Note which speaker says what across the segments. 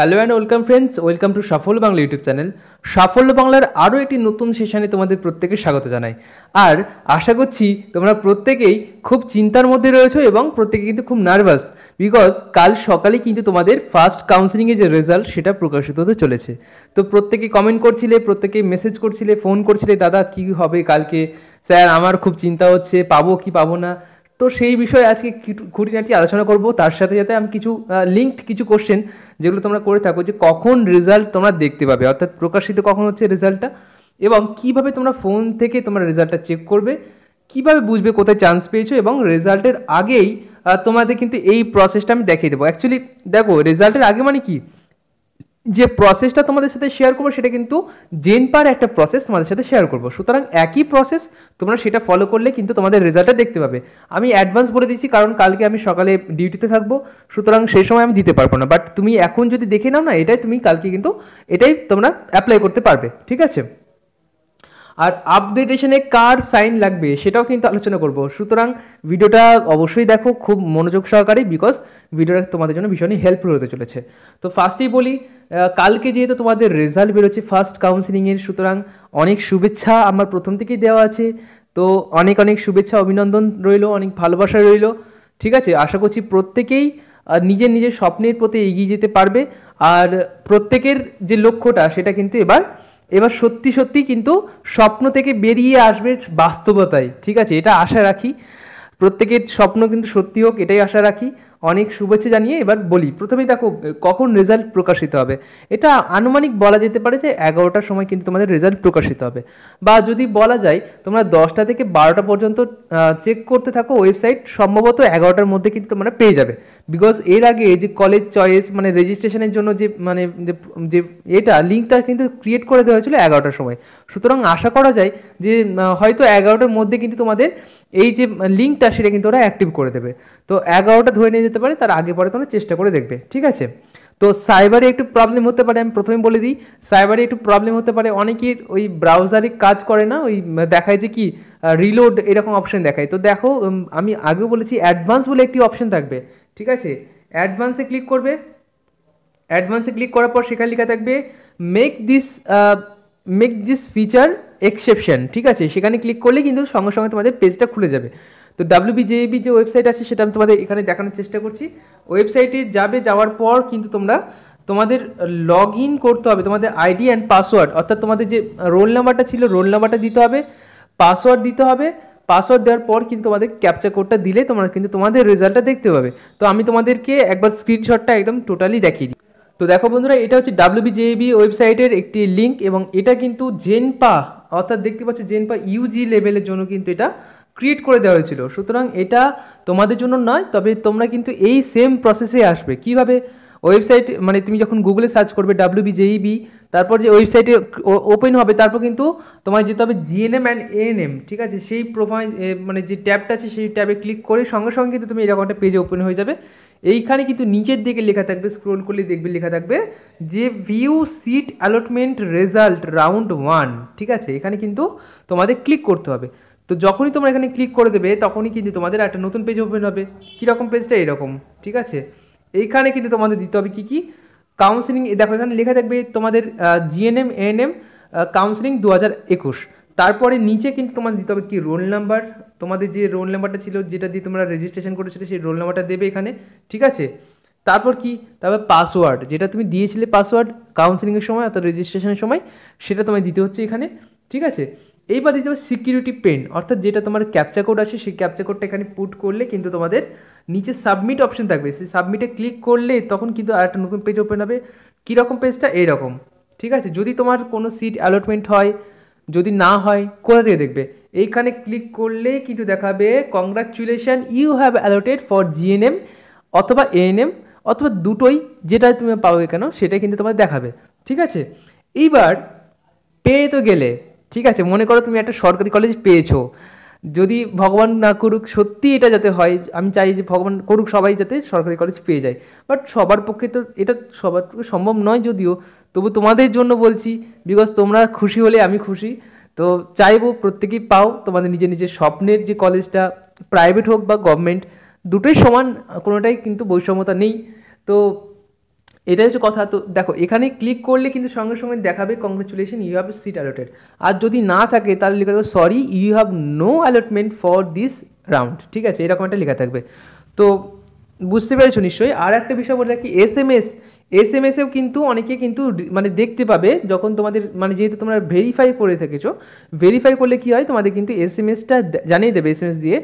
Speaker 1: Hello and welcome friends welcome to Safalya Bangla YouTube channel সাফল্য বাংলার আরও একটি নতুন সেশনে তোমাদের প্রত্যেকে স্বাগত জানাই। আর আশা করছি তোমরা প্রত্যেকেই খুব চিন্তার মধ্যে রয়েছো এবং প্রত্যেকে কিন্তু খুব নার্ভাস বিকজ কাল সকালে কিন্তু তোমাদের ফার্স্ট কাউন্সিলিংয়ে যে রেজাল্ট সেটা প্রকাশিত হতে চলেছে। তো প্রত্যেকে কমেন্ট করছিলে, প্রত্যেকে মেসেজ করছিলে ফোন করছিলে, দাদা, কি হবে কালকে? স্যার, আমার খুব চিন্তা হচ্ছে, পাবো কি পাবো না? তো সেই বিষয়ে আজকে খুঁটিনাটি আলোচনা করব। তার সাথে সাথে আমি কিছু লিঙ্কড কিছু কোশ্চেন যেগুলো তোমরা করে থাকো যে কখন রেজাল্ট তোমরা দেখতে পাবে। অর্থাৎ প্রকাশিত কখন হচ্ছে রেজাল্টটা এবং কীভাবে তোমরা ফোন থেকে তোমরা রেজাল্টটা চেক করবে, কীভাবে বুঝবে কোথায় চান্স পেয়েছ এবং রেজাল্টের আগেই তোমাদের কিন্তু এই প্রসেসটা আমি দেখিয়ে দেবো। অ্যাকচুয়ালি দেখো রেজাল্টের আগে মানে কি? যে প্রসেসটা তোমাদের সাথে শেয়ার করব, সেটা কিন্তু জেনপার একটা প্রসেস তোমাদের সাথে শেয়ার করব। সুতরাং একই প্রসেস তোমরা সেটা ফলো করলে কিন্তু তোমাদের রেজাল্টটা দেখতে পাবে। আমি অ্যাডভান্স বলে দিচ্ছি কারণ কালকে আমি সকালে ডিউটিতে থাকব, সুতরাং সেই সময় আমি দিতে পারব না। বাট তুমি এখন যদি দেখে নাও না, এটাই তুমি কালকে কিন্তু, এটাই তোমরা অ্যাপ্লাই করতে পারবে। ঠিক আছে? আর আপডেটেশনে কার সাইন লাগবে সেটাও কিন্তু আলোচনা করব। সুতরাং ভিডিওটা অবশ্যই দেখো, খুব মনোযোগ সহকারে বিকজ ভিডিওটা তোমাদের জন্য ভীষণই হেল্পফুল হতে চলেছে। তো ফার্স্টেই বলি কালকে যেহেতু তোমাদের রেজাল্ট বেরোচ্ছে ফার্স্ট কাউন্সিলিংয়ের সুতরাং অনেক শুভেচ্ছা আমার প্রথম থেকেই দেওয়া আছে। তো অনেক অনেক শুভেচ্ছা, অভিনন্দন রইল, অনেক ভালোবাসা রইল। ঠিক আছে, আশা করছি প্রত্যেকেই নিজের নিজের স্বপ্নের প্রতি এগিয়ে যেতে পারবে। আর প্রত্যেকের যে লক্ষ্যটা সেটা কিন্তু এবার এবার সত্যি সত্যি কিন্তু স্বপ্ন থেকে বেরিয়ে আসবে বাস্তবতায়, ঠিক আছে? এটা আশা রাখি। প্রত্যেকের স্বপ্ন কিন্তু সত্যি হোক, এটাই আশা রাখি। অনেক শুভেচ্ছা জানিয়ে এবার বলি। প্রথমেই দেখো, কখন রেজাল্ট প্রকাশিত হবে? এটা আনুমানিক বলা যেতে পারে যে এগারোটার সময় কিন্তু তোমাদের রেজাল্ট প্রকাশিত হবে। বা যদি বলা যায়, তোমরা দশটা থেকে বারোটা পর্যন্ত চেক করতে থাকো ওয়েবসাইট সম্ভবত এগারোটার মধ্যে কিন্তু তোমরা পেয়ে যাবে। বিকজ এর আগে যে কলেজ চয়েস মানে রেজিস্ট্রেশনের জন্য যে মানে যে এটা লিঙ্কটা কিন্তু ক্রিয়েট করে দেওয়া হয়েছিল এগারোটার সময়। সুতরাং আশা করা যায় যে হয়তো এগারোটার মধ্যে কিন্তু তোমাদের এই যে লিঙ্কটা সেটা কিন্তু ওরা অ্যাক্টিভ করে দেবে। তো এগারোটা ধরে নিয়ে যেতে পারে, তার আগে পরে তোমরা চেষ্টা করে দেখবে, ঠিক আছে? তো সাইবারে একটু প্রবলেম হতে পারে, আমি প্রথমে বলে দিই সাইবারে একটু প্রবলেম হতে পারে অনেকের ওই ব্রাউজারে কাজ করে না, ওই দেখায় যে কি রিলোড এরকম অপশন দেখায়। তো দেখো আমি আগেও বলেছি অ্যাডভান্স বলে একটি অপশন থাকবে, ঠিক আছে? অ্যাডভান্সে ক্লিক করবে অ্যাডভান্সে ক্লিক করার পর সেখানে লেখা থাকবে make this make this feature exception ঠিক আছে? সেখানে ক্লিক করলে কিন্তু সঙ্গে সঙ্গে তোমাদের পেজটা খুলে যাবে। তো ডাব্লিউবিজেবি যে ওয়েবসাইট আছে, সেটা আমি তোমাদের এখানে দেখানোর চেষ্টা করছি। ওয়েবসাইটে যাবে, যাওয়ার পর কিন্তু তোমরা তোমাদের লগ ইন করতে হবে, তোমাদের আইডি অ্যান্ড পাসওয়ার্ড অর্থাৎ তোমাদের যে রোল নাম্বারটা ছিল রোল নাম্বারটা দিতে হবে পাসওয়ার্ড দিতে হবে পাসওয়ার্ড দেওয়ার পর কিন্তু তোমাদের ক্যাপচার কোডটা দিলে তোমরা কিন্তু তোমাদের রেজাল্টটা দেখতে পাবে। তো আমি তোমাদেরকে একবার স্ক্রিনশটটা একদম টোটালি দেখিয়ে দিই। তো দেখো বন্ধুরা, এটা হচ্ছে ডাব্লিউবিজেবি ওয়েবসাইটের একটি লিঙ্ক এবং এটা কিন্তু জেনপা অর্থাৎ দেখতে পাচ্ছ জেনপা ইউজি লেভেলের জন্য কিন্তু এটা ক্রিয়েট করে দেওয়া হয়েছিল। সুতরাং এটা তোমাদের জন্য নয়, তবে তোমরা কিন্তু এই সেম প্রসেসে আসবে। কীভাবে? ওয়েবসাইট মানে তুমি যখন গুগলে সার্চ করবে ডাব্লিউ বিজেইবি তারপর যে ওয়েবসাইটে ওপেন হবে, তারপর কিন্তু তোমার যেতে হবে জিএনএম অ্যান্ড এএনএম ঠিক আছে? সেই প্রোফাইল মানে যে ট্যাবটা আছে, সেই ট্যাবে ক্লিক করে সঙ্গে সঙ্গে কিন্তু তুমি এরকম একটা পেজে ওপেন হয়ে যাবে। এইখানে কিন্তু নিচের দিকে লেখা থাকবে স্ক্রোল করলে দেখবে লেখা থাকবে যে view seat allotment result round one ঠিক আছে? এখানে কিন্তু তোমাদের ক্লিক করতে হবে। তো যখনই তোমরা এখানে ক্লিক করে দেবে, তখনই কিন্তু তোমাদের একটা নতুন পেজ ওপেন হবে। কীরকম পেজটা এরকম, ঠিক আছে? এইখানে কিন্তু তোমাদের দিতে হবে কী কী? কাউন্সিলিং দেখো এখানে লেখা থাকবে তোমাদের জিএনএম এএনএম কাউন্সিলিং দু হাজার একুশ। তারপরে নিচে কিন্তু তোমাদের দিতে হবে কি? রোল নাম্বার তোমাদের যে রোল নাম্বারটা ছিল, যেটা দিয়ে তোমরা রেজিস্ট্রেশন করেছিলে, সেই রোল নাম্বারটা দেবে এখানে, ঠিক আছে? তারপর কি? তারপর পাসওয়ার্ড যেটা তুমি দিয়েছিলে পাসওয়ার্ড কাউন্সিলিংয়ের সময় অর্থাৎ রেজিস্ট্রেশনের সময়, সেটা তোমায় দিতে হচ্ছে এখানে, ঠিক আছে? এইবার দিতে হবে সিকিউরিটি পেন অর্থাৎ যেটা তোমার ক্যাপচা কোড আছে, সেই ক্যাপচা কোডটা এখানে পুট করলে কিন্তু তোমাদের নিচে সাবমিট অপশন থাকবে। সেই সাবমিটে ক্লিক করলে তখন কিন্তু আর একটা নতুন পেজ ওপেন হবে। কীরকম পেজটা এইরকম, ঠিক আছে? যদি তোমার কোনো সিট অ্যালটমেন্ট হয়, যদি না হয়, কোথা দিয়ে দেখবে? এইখানে ক্লিক করলে কিন্তু দেখাবে congratulation you have allotted for GNM অথবা এএনএম অথবা দুটোই যেটা তুমি পাবে কেন সেটাই কিন্তু তোমার দেখাবে। ঠিক আছে? এইবার পেয়ে তো গেলে, ঠিক আছে? মনে করো তুমি একটা সরকারি কলেজ পেয়েছ। যদি ভগবান না করুক সত্যি এটা যাতে হয়, আমি চাই যে ভগবান করুক সবাই যাতে সরকারি কলেজ পেয়ে যায়। বাট সবার পক্ষে তো এটা সবার পক্ষে সম্ভব নয় যদিও। তবু তোমাদের জন্য বলছি বিকজ তোমরা খুশি হলে আমি খুশি। তো চাইব প্রত্যেকেই পাও, তোমাদের নিজের নিজের স্বপ্নের যে কলেজটা প্রাইভেট হোক বা গভর্নমেন্ট দুটোই সমান, কোনোটাই কিন্তু বৈষম্যতা নেই। তো এটাই হচ্ছে কথা। তো দেখো, এখানে ক্লিক করলে কিন্তু সঙ্গে সঙ্গে দেখাবে congratulation you have seat allotted আর যদি না থাকে, তাহলে লেখা দেবে sorry you have no allotment for this round ঠিক আছে? এরকম একটা লেখা থাকবে। তো বুঝতে পেরেছ নিশ্চয়ই? আর একটা বিষয় বলে রাখি S M S S M এসেও কিন্তু অনেকে কিন্তু মানে দেখতে পাবে যখন তোমাদের মানে যেহেতু তোমরা ভেরিফাই করে থেকেছো ভেরিফাই করলে কি হয়, তোমাদের কিন্তু এস এম এসটা জানিয়ে দেবে এস এম এস দিয়ে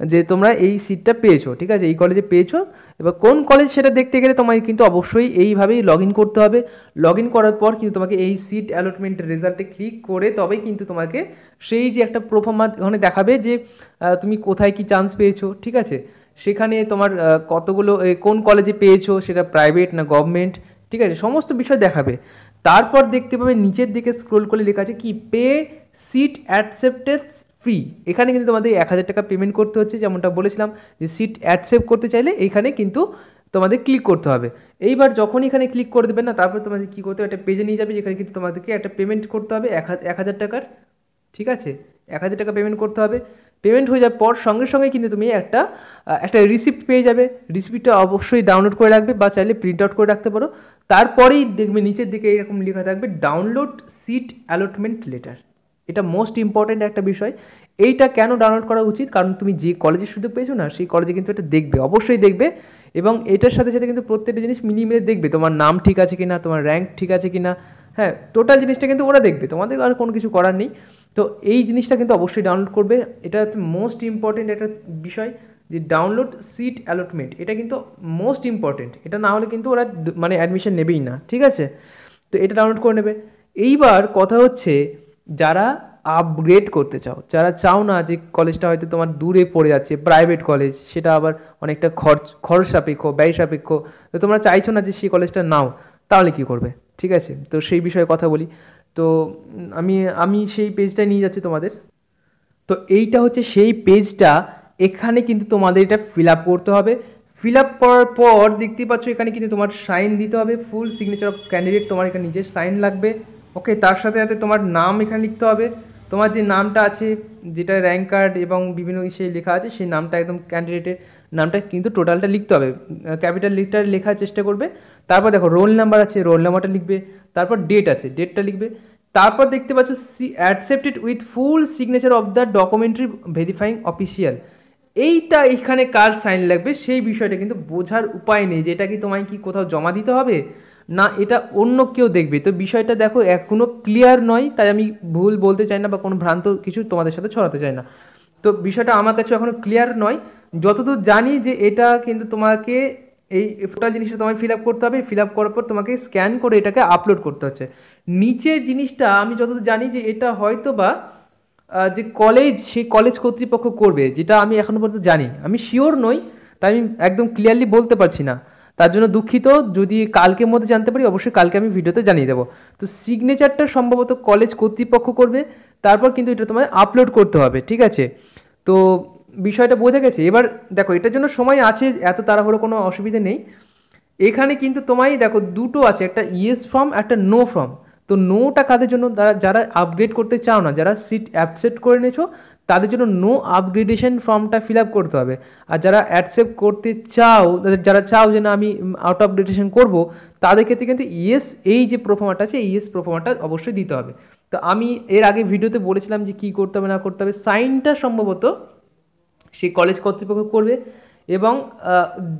Speaker 1: যে তোমরা এই সিটটা পেয়েছ, ঠিক আছে? এই কলেজে পেয়েছ। এবার কোন কলেজ সেটা দেখতে গেলে তোমাকে কিন্তু অবশ্যই এইভাবেই লগ ইন করতে হবে। লগ ইন করার পর কিন্তু তোমাকে এই সিট অ্যালটমেন্টের রেজাল্টে ক্লিক করে তবেই কিন্তু তোমাকে সেই যে একটা প্রোফার্মার ওখানে দেখাবে যে তুমি কোথায় কি চান্স পেয়েছ, ঠিক আছে? সেখানে তোমার কতগুলো কোন কলেজে পেয়েছ, সেটা প্রাইভেট না গভর্নমেন্ট ঠিক আছে? সমস্ত বিষয় দেখাবে। তারপর দেখতে পাবে, নিচের দিকে স্ক্রোল করে লেখা আছে কি পে সিট অ্যাকসেপ্টেড ফ্রি এখানে কিন্তু তোমাদের এক হাজার টাকা পেমেন্ট করতে হচ্ছে, যেমনটা বলেছিলাম, যে সিট অ্যাডসেপ্ট করতে চাইলে এখানে কিন্তু তোমাদের ক্লিক করতে হবে। এইবার যখন এখানে ক্লিক করে দেবে না, তারপর তোমাদের কী করতে হবে, একটা পেজে নিয়ে যাবে, যেখানে কিন্তু তোমাদেরকে একটা পেমেন্ট করতে হবে, এক হাজার টাকার, ঠিক আছে? এক হাজার টাকা পেমেন্ট করতে হবে। পেমেন্ট হয়ে যাওয়ার পর সঙ্গে সঙ্গে কিন্তু তুমি একটা একটা রিসিপ্ট পেয়ে যাবে। রিসিপ্টটা অবশ্যই ডাউনলোড করে রাখবে বা চাইলে প্রিন্ট আউট করে রাখতে পারো। তারপরেই দেখবে নিচের দিকে এরকম লেখা থাকবে ডাউনলোড সিট অ্যালটমেন্ট লেটার এটা মোস্ট ইম্পর্ট্যান্ট একটা বিষয়। এইটা কেন ডাউনলোড করা উচিত? কারণ তুমি যে কলেজে সুযোগ পেয়েছ না, সেই কলেজে কিন্তু এটা দেখবে, অবশ্যই দেখবে। এবং এটার সাথে সাথে কিন্তু প্রত্যেকটা জিনিস মিলিয়ে মিলিয়ে দেখবে, তোমার নাম ঠিক আছে কি না তোমার র্যাঙ্ক ঠিক আছে কি না হ্যাঁ টোটাল জিনিসটা কিন্তু ওরা দেখবে। তোমাদের আর কোনো কিছু করার নেই। তো এই জিনিসটা কিন্তু অবশ্যই ডাউনলোড করবে। এটা মোস্ট ইম্পর্টেন্ট একটা বিষয় যে ডাউনলোড সিট অ্যালটমেন্ট এটা কিন্তু মোস্ট ইম্পর্টেন্ট এটা না হলে কিন্তু ওরা মানে অ্যাডমিশন নেবেই না, ঠিক আছে? তো এটা ডাউনলোড করে নেবে। এইবার কথা হচ্ছে যারা আপগ্রেড করতে চাও, যারা চাও না যে কলেজটা হয়তো তোমার দূরে পড়ে যাচ্ছে প্রাইভেট কলেজ সেটা আবার অনেকটা খরচ খরচ সাপেক্ষ, ব্যয় সাপেক্ষ, তো তোমরা চাইছো না যে সেই কলেজটা নাও, তাহলে কি করবে? ঠিক আছে? তো সেই বিষয়ে কথা বলি। তো, আমি আমি সেই পেজটা নিয়ে যাচ্ছি তোমাদের। তো এইটা হচ্ছে সেই পেজটা এখানে কিন্তু তোমাদের এটা ফিল আপ করতে হবে। ফিল আপ করার পর দেখতেই পাচ্ছ এখানে কিন্তু তোমার সাইন দিতে হবে ফুল সিগনেচার অফ ক্যান্ডিডেট তোমার এখানে নিজের সাইন লাগবে। ওকে তার সাথে সাথে তোমার নাম এখানে লিখতে হবে। তোমার যে নামটা আছে, যেটা র্যাঙ্ক কার্ড এবং বিভিন্ন ইসে লেখা আছে, সেই নামটা একদম ক্যান্ডিডেটের নামটা কিন্তু টোটালটা লিখতে হবে। ক্যাপিটাল লিটার লেখার চেষ্টা করবে। তারপর দেখো রোল নাম্বার আছে রোল নাম্বারটা লিখবে, তারপর ডেট আছে ডেটটা লিখবে, তারপর দেখতে পাচ্ছ see accepted with full signature of the documentary verifying official এইটা এখানে কার সাইন লাগবে সেই বিষয়টা কিন্তু বোঝার উপায় নেই যে এটা কি তোমায় কি কোথাও জমা দিতে হবে, না এটা অন্য কেউ দেখবে। তো বিষয়টা দেখো এখনও ক্লিয়ার নয়, তাই আমি ভুল বলতে চাই না বা কোনো ভ্রান্ত কিছু তোমাদের সাথে ছড়াতে চাই না। তো বিষয়টা আমার কাছে এখনও ক্লিয়ার নয়। যতদূর জানি যে এটা কিন্তু তোমাকে এই টোটাল জিনিসটা তোমায় ফিল আপ করতে হবে। ফিল আপ করার পর তোমাকে স্ক্যান করে এটাকে আপলোড করতে হচ্ছে। নিচের জিনিসটা আমি যতদূর জানি যে এটা হয়তো বা যে কলেজ সেই কলেজ কর্তৃপক্ষ করবে, যেটা আমি এখনও পর্যন্ত জানি। আমি শিওর নই, তাই আমি একদম ক্লিয়ারলি বলতে পারছি না। তার জন্য দুঃখিত। যদি কালকের মধ্যে জানতে পারি, অবশ্যই কালকে আমি ভিডিওতে জানিয়ে দেবো। তো সিগনেচারটা সম্ভবত কলেজ কর্তৃপক্ষ করবে, তারপর কিন্তু এটা তোমায় আপলোড করতে হবে, ঠিক আছে? তো বিষয়টা বোঝা গেছে। এবার দেখো, এটার জন্য সময় আছে, এত তাড়াহুড়ো কোনো অসুবিধা নেই। এখানে কিন্তু তোমায় দেখো, দুটো আছে, একটা ইয়েস ফর্ম, একটা নো ফর্ম। তো নোটা কাদের জন্য? তারা, যারা আপগ্রেড করতে চাও না, যারা সিট অ্যাপসেপ্ট করে নিয়েছো, তাদের জন্য নো আপগ্রেডেশন ফর্মটা ফিল আপ করতে হবে। আর যারা অ্যাকসেপ্ট করতে চাও, যারা চাও যে না, আমি আউট আপগ্রেডেশন করব, তাদের ক্ষেত্রে কিন্তু ইয়েস, এই যে প্রোফর্মাটা আছে, ইয়েস প্রোফর্মাটা অবশ্যই দিতে হবে। তো আমি এর আগে ভিডিওতে বলেছিলাম যে কী করতে হবে, না করতে হবে, সাইনটা সম্ভবত সেই কলেজ কর্তৃপক্ষ করবে এবং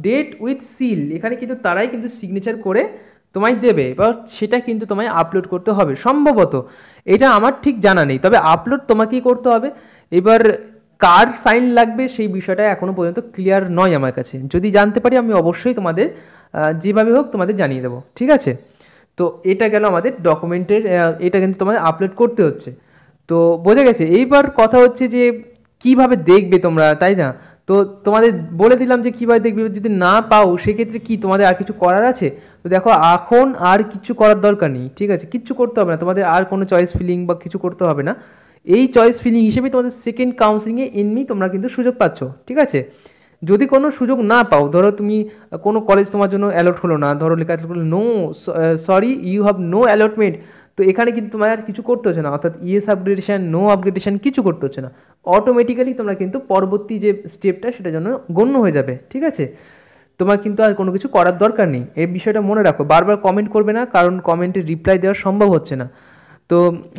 Speaker 1: ডেট উইথ সিল এখানে কিন্তু তারাই কিন্তু সিগনেচার করে তোমায় দেবে। এবার সেটা কিন্তু তোমায় আপলোড করতে হবে। সম্ভবত এটা আমার ঠিক জানা নেই, তবে আপলোড তোমাকেই করতে হবে। এবার কার সাইন লাগবে সেই বিষয়টা এখনও পর্যন্ত ক্লিয়ার নয় আমার কাছে। যদি জানতে পারি, আমি অবশ্যই তোমাদের যেভাবে হোক তোমাদের জানিয়ে দেবো। ঠিক আছে? তো এটা গেল আমাদের ডকুমেন্টের এটা কিন্তু তোমাদের আপলোড করতে হচ্ছে। তো বোঝা গেছে, এইবার কথা হচ্ছে যে কীভাবে দেখবে তোমরা, তাই না? তো তোমাদের বলে দিলাম যে কীভাবে দেখবে, যদি না পাও, সেক্ষেত্রে কি তোমাদের আর কিছু করার আছে? তো দেখো, এখন আর কিছু করার দরকার নেই, ঠিক আছে? কিচ্ছু করতে হবে না, তোমাদের আর কোনো চয়েস ফিলিং বা কিছু করতে হবে না। এই চয়েস ফিলিং হিসেবে তোমাদের সেকেন্ড কাউন্সিলিংয়ে এমনি তোমরা কিন্তু সুযোগ পাচ্ছ, ঠিক আছে? যদি কোনো সুযোগ না পাও, ধরো তুমি কোনো কলেজ তোমার জন্য অ্যালট হলো না, ধরো লেখা no sorry you have no allotment তো এখানে কিন্তু তোমার আর কিছু করতে হচ্ছে না, অর্থাৎ ইএস আপগ্রেডেশন নো আপগ্রেডেশন কিছু করতে হচ্ছে না। অটোমেটিক্যালি তোমরা কিন্তু পরবর্তী যে স্টেপটা সেটার জন্য গণ্য হয়ে যাবে, ঠিক আছে? তোমার কিন্তু আর কোনো কিছু করার দরকার নেই। এই বিষয়টা মনে রাখো, বারবার কমেন্ট করবে না, কারণ কমেন্টে রিপ্লাই দেওয়া সম্ভব হচ্ছে না। তো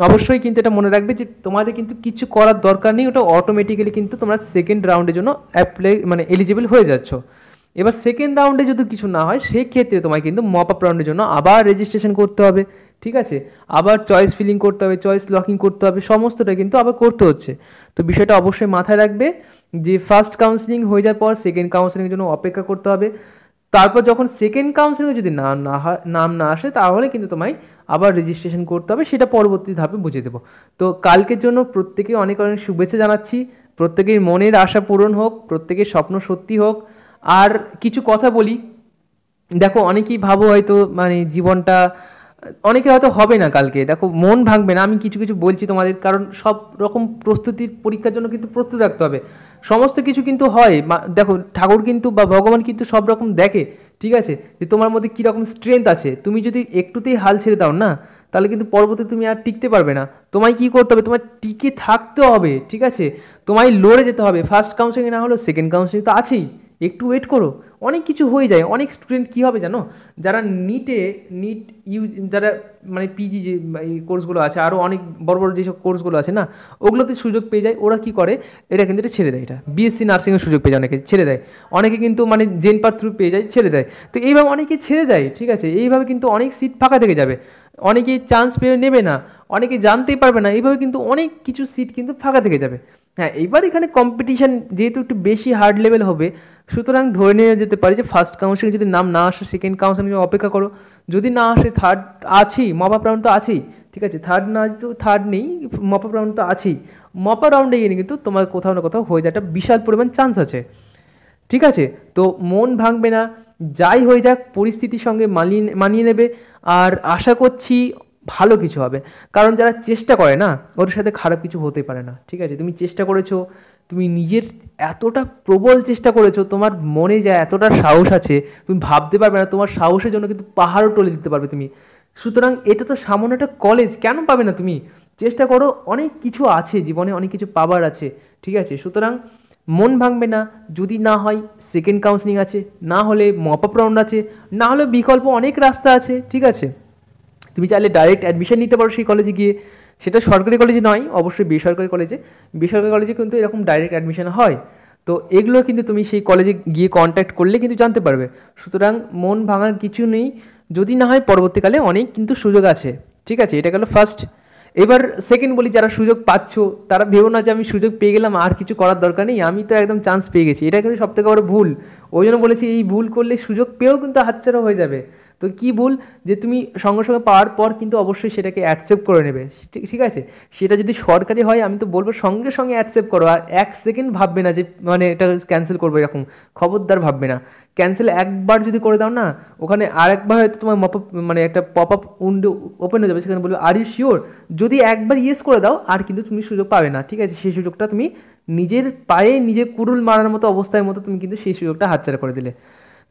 Speaker 1: অবশ্যই কিন্তু এটা মনে রাখবে যে তোমাদের কিন্তু কিছু করার দরকার নেই, ওটা অটোমেটিক্যালি কিন্তু তোমরা সেকেন্ড রাউন্ডের জন্য অ্যাপ্লাই মানে এলিজিবল হয়ে যাচ্ছ। এবার সেকেন্ড রাউন্ডে যদি কিছু না হয়, সেক্ষেত্রে তোমায় কিন্তু মপ আপ রাউন্ডের জন্য আবার রেজিস্ট্রেশন করতে হবে, ঠিক আছে? আবার চয়েস ফিলিং করতে হবে চয়েস লকিং করতে হবে, সমস্তটা কিন্তু আবার করতে হচ্ছে। তো বিষয়টা অবশ্যই মাথায় রাখবে যে ফার্স্ট কাউন্সিলিং হয়ে যাওয়ার পর সেকেন্ড কাউন্সিলিংয়ের জন্য অপেক্ষা করতে হবে। তারপর যখন সেকেন্ড কাউন্সিলিংয়ে যদি নাম না হয়, নাম না আসে, তাহলে কিন্তু তোমায় আবার রেজিস্ট্রেশন করতে হবে, সেটা পরবর্তী ধাপে বুঝিয়ে দেবো। তো কালকের জন্য প্রত্যেকে অনেক অনেক শুভেচ্ছা জানাচ্ছি। প্রত্যেকের মনের আশা পূরণ হোক, প্রত্যেকের স্বপ্ন সত্যি হোক। আর কিছু কথা বলি। দেখো, অনেকেই ভাবো হয়তো মানে জীবনটা, অনেকে হয়তো হবে না কালকে। দেখো, মন ভাঙবে না। আমি কিছু কিছু বলছি তোমাদের, কারণ সব রকম প্রস্তুতির পরীক্ষার জন্য কিন্তু প্রস্তুত রাখতে হবে। সমস্ত কিছু কিন্তু হয়। দেখো, ঠাকুর কিন্তু বা ভগবান কিন্তু সব রকম দেখে, ঠিক আছে? যে তোমার মধ্যে কীরকম স্ট্রেংথ আছে। তুমি যদি একটুতেই হাল ছেড়ে দাও না, তাহলে কিন্তু পরবর্তী তুমি আর টিকতে পারবে না। তোমায় কী করতে হবে? তোমার টিকে থাকতে হবে, ঠিক আছে? তোমায় লড়ে যেতে হবে। ফার্স্ট কাউন্সিলিং না হলেও সেকেন্ড কাউন্সিলিং তো আছেই। একটু ওয়েট করো। অনেক কিছু হয়ে যায়, অনেক স্টুডেন্ট কী হবে জানো? যারা নিটে নিট ইউ যারা মানে পিজি যে, এই কোর্সগুলো আছে আরও অনেক বড় বড় যেসব কোর্সগুলো আছে না, ওগুলোতে সুযোগ পেয়ে যায়, ওরা কী করে? এটা কিন্তু এটা ছেড়ে দেয় এটা। বিএসসি নার্সিংয়ের সুযোগ পেয়ে যায় অনেকে, ছেড়ে দেয়। অনেকে কিন্তু মানে জেন পার থ্রু পেয়ে যায়, ছেড়ে দেয়। তো এইভাবে অনেকে ছেড়ে দেয়, ঠিক আছে? এইভাবে কিন্তু অনেক সিট ফাঁকা থেকে যাবে। অনেকেই চান্স পেয়ে নেবে না, অনেকে জানতেই পারবে না, এইভাবে কিন্তু অনেক কিছু সিট কিন্তু ফাঁকা থেকে যাবে। হ্যাঁ এইবার এখানে কম্পিটিশান যেহেতু একটু বেশি হার্ড লেভেল হবে, সুতরাং ধরে নিয়ে যেতে পারি যে ফার্স্ট কাউন্সিলিং যদি নাম না আসে সেকেন্ড কাউন্সিলিং অপেক্ষা করো। যদি না আসে থার্ড আছেই মপা রাউন্ড তো আছেই, ঠিক আছে? থার্ড না তো থার্ড নেই মপা রাউন্ড তো আছেই। মপা রাউন্ডে গিয়ে কিন্তু তোমার কোথাও না কোথাও হয়ে যাওয়াটা বিশাল পরিমাণ চান্স আছে। ঠিক আছে? তো মন ভাঙবে না, যাই হয়ে যাক, পরিস্থিতির সঙ্গে মানিয়ে মানিয়ে নেবে। আর আশা করছি ভালো কিছু হবে। কারণ যারা চেষ্টা করে না, ওদের সাথে খারাপ কিছু হতে পারে না, ঠিক আছে? তুমি চেষ্টা করেছ, তুমি নিজের এতটা প্রবল চেষ্টা করেছ, তোমার মনে যা এতটা সাহস আছে, তুমি ভাবতে পারবে না, তোমার সাহসের জন্য কিন্তু পাহাড়ও টলে দিতে পারবে তুমি। সুতরাং এটা তো সামান্য একটা কলেজ কেন পাবে না তুমি? চেষ্টা করো, অনেক কিছু আছে, জীবনে অনেক কিছু পাবার আছে, ঠিক আছে? সুতরাং মন ভাঙবে না, যদি না হয় সেকেন্ড কাউন্সিলিং আছে, না হলে মপ আপ রাউন্ড আছে, না হলে বিকল্প অনেক রাস্তা আছে, ঠিক আছে? তুমি চাইলে ডাইরেক্ট অ্যাডমিশন নিতে পারো সেই কলেজে গিয়ে। সেটা সরকারি কলেজে নয়, অবশ্যই বেসরকারি কলেজে বেসরকারি কলেজে কিন্তু এরকম ডাইরেক্ট অ্যাডমিশন হয়। তো এগুলো কিন্তু তুমি সেই কলেজে গিয়ে কন্ট্যাক্ট করলে কিন্তু জানতে পারবে। সুতরাং মন ভাঙার কিছু নেই। যদি না হয় পরবর্তীকালে অনেক কিন্তু সুযোগ আছে। ঠিক আছে, এটা গেল ফার্স্ট এবার সেকেন্ড বলি, যারা সুযোগ পাচ্ছ, তারা ভেবো না যে আমি সুযোগ পেয়ে গেলাম, আর কিছু করার দরকার নেই। আমি তো একদম চান্স পেয়ে গেছি। এটা কিন্তু সব থেকে বড় ভুল। ওই জন্য বলেছি, এই ভুল করলে সুযোগ পেয়েও কিন্তু হাতছাড়া হয়ে যাবে। তো কি ভুল যে তুমি সঙ্গে সঙ্গে পাওয়ার পর কিন্তু অবশ্যই সেটাকে অ্যাকসেপ্ট করে নেবে। ঠিক আছে? সেটা যদি সরকারি হয়, আমি তো বলব সঙ্গে সঙ্গে অ্যাকসেপ্ট করো। আর এক সেকেন্ড ভাববে না যে মানে এটা ক্যান্সেল করব এরকম। খবরদার ভাববে না। ক্যান্সেল একবার যদি করে দাও না, ওখানে আরেকবার হয়তো তোমার মপ মানে একটা পপ আপ উইন্ডো ওপেন হয়ে যাবে, সেখানে বলবে আর ইউ শিওর যদি একবার ইয়েস করে দাও, আর কিন্তু তুমি সুযোগ পাবে না। ঠিক আছে? সেই সুযোগটা তুমি নিজের পায়ে নিজে কুরুল মারার মতো অবস্থায় মতো তুমি কিন্তু সেই সুযোগটা হাতছাড়া করে দিলে।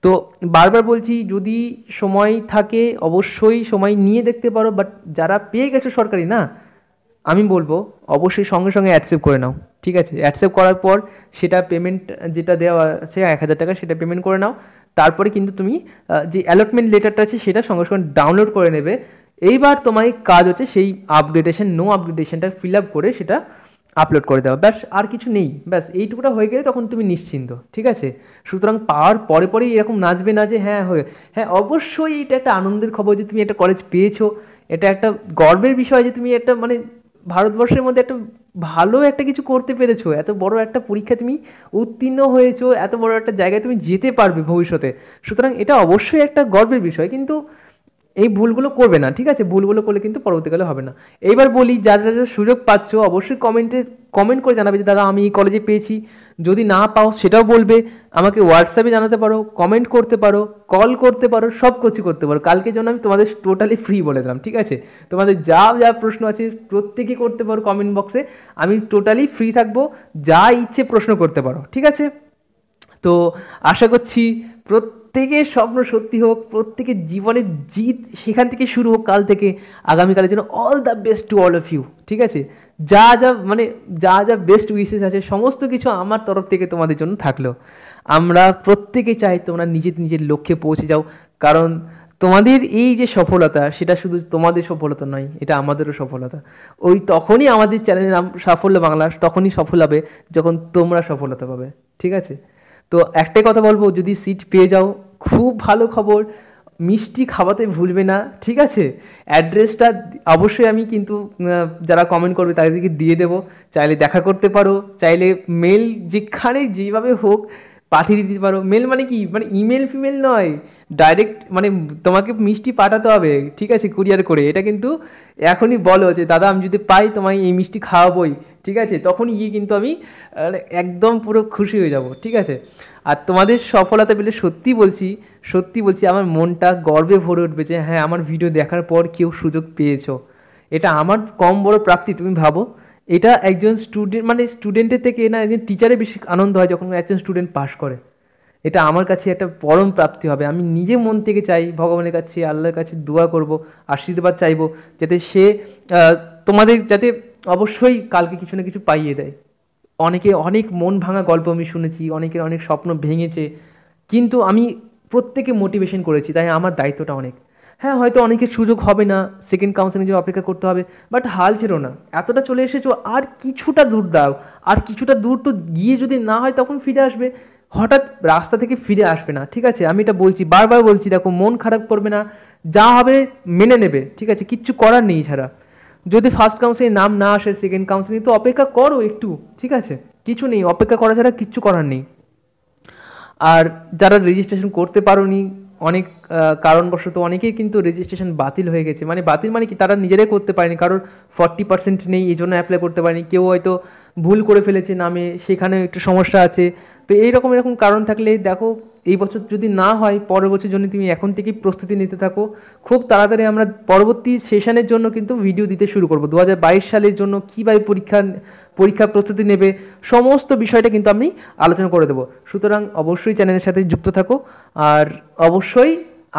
Speaker 1: তো বারবার বলছি, যদি সময় থাকে, অবশ্যই সময় নিয়ে দেখতে পারো বাট যারা পেয়ে গেছো সরকারি, না? আমি বলব, অবশ্যই সঙ্গে সঙ্গে অ্যাকসেপ্ট করে নাও, ঠিক আছে? অ্যাকসেপ্ট করার পর সেটা পেমেন্ট যেটা দেওয়া আছে, এক হাজার টাকা, সেটা পেমেন্ট করে নাও। তারপরে কিন্তু তুমি যে অ্যালটমেন্ট লেটারটা আছে, সেটা সঙ্গে সঙ্গে ডাউনলোড করে নেবে। এইবার তোমার কাজ হচ্ছে, সেই আপগ্রেডেশন নো আপগ্রেডেশনটা ফিল আপ করে সেটা আপলোড করে দেওয়া ব্যাস, আর কিছু নেই। ব্যাস, এইটুকুটা হয়ে গেলে তখন তুমি নিশ্চিন্ত, ঠিক আছে? সুতরাং পাওয়ার পরে পরেই এরকম নাচবে না যে হ্যাঁ হয়ে হ্যাঁ অবশ্যই এটা একটা আনন্দের খবর যে, তুমি একটা কলেজ পেয়েছ। এটা একটা গর্বের বিষয় যে, তুমি একটা মানে ভারতবর্ষের মধ্যে একটা ভালো একটা কিছু করতে পেরেছ। এত বড় একটা পরীক্ষা তুমি উত্তীর্ণ হয়েছো। এত বড় একটা জায়গায় তুমি যেতে পারবে ভবিষ্যতে। সুতরাং এটা অবশ্যই একটা গর্বের বিষয়। কিন্তু এই ভুলগুলো করবে না, ঠিক আছে? ভুলগুলো করলে কিন্তু পরবর্তীকালে হবে না। এইবার বলি, যারা যারা সুযোগ পাচ্ছ, অবশ্যই কমেন্টে কমেন্ট করে জানাবে যে, দাদা, আমি এই কলেজে পেয়েছি। যদি না পাও, সেটাও বলবে। আমাকে হোয়াটসঅ্যাপে জানাতে পারো কমেন্ট করতে পারো কল করতে পারো, সব কিছু করতে পারো। কালকে জন্য আমি তোমাদের টোটালি ফ্রি বলে দিলাম, ঠিক আছে? তোমাদের যা যা প্রশ্ন আছে, প্রত্যেকে করতে পারো কমেন্ট বক্সে আমি টোটালি ফ্রি থাকব। যা ইচ্ছে প্রশ্ন করতে পারো, ঠিক আছে? তো আশা করছি প্রত্যেক প্রত্যেকের স্বপ্ন সত্যি হোক, প্রত্যেকের জীবনের জিত সেখান থেকে শুরু হোক, কাল থেকে আগামীকালের জন্য all the best to all of you ঠিক আছে? যা যা মানে যা যা বেস্ট উইসেস আছে, সমস্ত কিছু আমার তরফ থেকে তোমাদের জন্য থাকল। আমরা প্রত্যেকে চাই তোমরা নিজের নিজের লক্ষ্যে পৌঁছে যাও, কারণ তোমাদের এই যে সফলতা, সেটা শুধু তোমাদের সফলতা নয়, এটা আমাদেরও সফলতা। ওই তখনই আমাদের চ্যানেলের নাম সাফল্য বাংলা, তখনই সফল হবে যখন তোমরা সফলতা পাবে, ঠিক আছে? তো একটাই কথা বলব, যদি সিট পেয়ে যাও, খুব ভালো খবর, মিষ্টি খাওয়াতে ভুলবে না, ঠিক আছে? অ্যাড্রেসটা অবশ্যই আমি কিন্তু যারা কমেন্ট করবে তাদেরকে দিয়ে দেবো, চাইলে দেখা করতে পারো, চাইলে মেল যেখানে যেভাবে হোক পাঠিয়ে দিতে পারো। মেল মানে কি? মানে ইমেল ফিমেল নয়। ডাইরেক্ট মানে তোমাকে মিষ্টি পাঠাতে হবে। ঠিক আছে কুরিয়ার করে। এটা কিন্তু এখনই বলো যে, দাদা, আমি যদি পাই, তোমায় এই মিষ্টি খাওয়াবোই। ঠিক আছে? তখন গিয়ে কিন্তু আমি একদম পুরো খুশি হয়ে যাব। ঠিক আছে? আর তোমাদের সফলতা পেলে সত্যি বলছি সত্যি বলছি, আমার মনটা গর্বে ভরে উঠবে যে হ্যাঁ আমার ভিডিও দেখার পর কেউ সুযোগ পেয়েছ। এটা আমার কম বড় প্রাপ্তি, তুমি ভাবো? এটা একজন স্টুডেন্ট মানে স্টুডেন্টের থেকে না একজন টিচারে বেশি আনন্দ হয় যখন একজন স্টুডেন্ট পাশ করে। এটা আমার কাছে একটা পরম প্রাপ্তি হবে। আমি নিজে মন থেকে চাই, ভগবানের কাছে, আল্লাহর কাছে দোয়া করব, আশীর্বাদ চাইব, যাতে সে তোমাদের যাতে অবশ্যই কালকে কিছু না কিছু পাইয়ে দেয়। অনেকে অনেক মন ভাঙা গল্প আমি শুনেছি, অনেকের অনেক স্বপ্ন ভেঙেছে, কিন্তু আমি প্রত্যেকে মোটিভেশন করেছি, তাই আমার দায়িত্বটা অনেক। হ্যাঁ হয়তো অনেকের সুযোগ হবে না সেকেন্ড কাউন্সিলিং জন্য অপেক্ষা করতে হবে বাট হাল ছিল না। এতটা চলে এসেছ, আর কিছুটা দূর দাও। আর কিছুটা দূর তো গিয়ে যদি না হয়, তখন ফিরে আসবে। হঠাৎ রাস্তা থেকে ফিরে আসবে না, ঠিক আছে? আমি এটা বলছি, বারবার বলছি, দেখো, মন খারাপ করবে না। যা হবে মেনে নেবে, ঠিক আছে? কিচ্ছু করার নেই ছাড়া যদি ফার্স্ট কাউন্সিলিং নাম না আসে সেকেন্ড কাউন্সিলিং তো অপেক্ষা করো একটু, ঠিক আছে? কিছু নেই, অপেক্ষা করা ছাড়া কিচ্ছু করার নেই। আর যারা রেজিস্ট্রেশন করতে পারো অনেক কারণবশত অনেকেই কিন্তু রেজিস্ট্রেশন বাতিল হয়ে গেছে। মানে বাতিল মানে কি? তারা নিজেরাই করতে পারেনি কারোর ফর্টি পার্সেন্ট নেই, এই জন্য অ্যাপ্লাই করতে পারেনি। কেউ হয়তো ভুল করে ফেলেছে নামে, সেখানে একটু সমস্যা আছে। তো এইরকম, এরকম কারণ থাকলে দেখো, এই বছর যদি না হয়, পরের বছর জন্য তুমি এখন থেকেই প্রস্তুতি নিতে থাকো। খুব তাড়াতাড়ি আমরা পরবর্তী সেশনের জন্য কিন্তু ভিডিও দিতে শুরু করব। দু সালের জন্য কীভাবে পরীক্ষা পরীক্ষা প্রস্তুতি নেবে, সমস্ত বিষয়টা কিন্তু আমি আলোচনা করে দেবো। সুতরাং অবশ্যই চ্যানেলের সাথে যুক্ত থাকো, আর অবশ্যই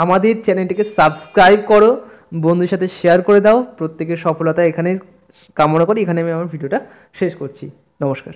Speaker 1: আমাদের চ্যানেলটিকে সাবস্ক্রাইব করো, বন্ধুদের সাথে শেয়ার করে দাও, প্রত্যেকের সফলতা এখানে কামনা করি, এখানে আমি আমার ভিডিওটা শেষ করছি। নমস্কার।